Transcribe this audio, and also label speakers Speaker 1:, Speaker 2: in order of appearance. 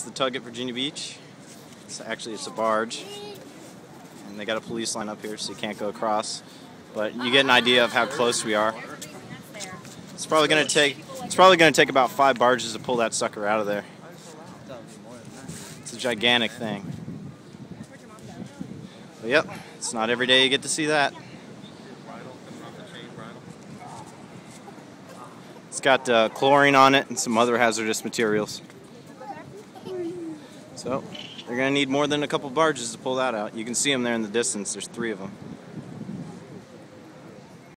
Speaker 1: That's the tug at Virginia Beach. It's actually it's a barge, and they got a police line up here, so you can't go across. But you get an idea of how close we are. It's probably gonna take it's probably gonna take about five barges to pull that sucker out of there. It's a gigantic thing. But yep, it's not every day you get to see that. It's got uh, chlorine on it and some other hazardous materials. So they're going to need more than a couple barges to pull that out. You can see them there in the distance. There's three of them.